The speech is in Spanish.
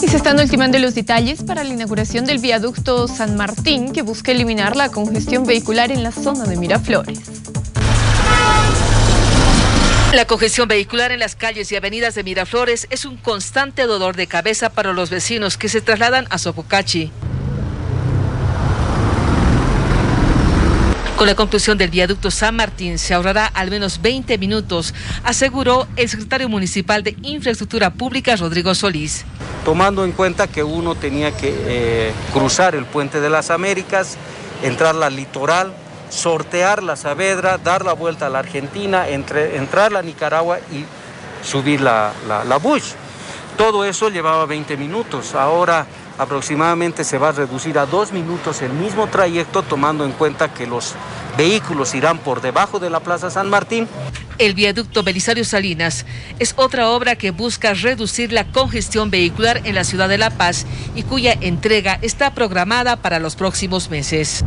Y se están ultimando los detalles para la inauguración del viaducto San Martín que busca eliminar la congestión vehicular en la zona de Miraflores. La congestión vehicular en las calles y avenidas de Miraflores es un constante dolor de cabeza para los vecinos que se trasladan a Sopocachi. Con la conclusión del viaducto San Martín se ahorrará al menos 20 minutos, aseguró el secretario municipal de Infraestructura Pública, Rodrigo Solís. Tomando en cuenta que uno tenía que eh, cruzar el puente de las Américas, entrar la litoral, sortear la Saavedra, dar la vuelta a la Argentina, entrar la Nicaragua y subir la, la, la Bush. Todo eso llevaba 20 minutos. Ahora aproximadamente se va a reducir a dos minutos el mismo trayecto, tomando en cuenta que los vehículos irán por debajo de la Plaza San Martín. El viaducto Belisario Salinas es otra obra que busca reducir la congestión vehicular en la ciudad de La Paz y cuya entrega está programada para los próximos meses.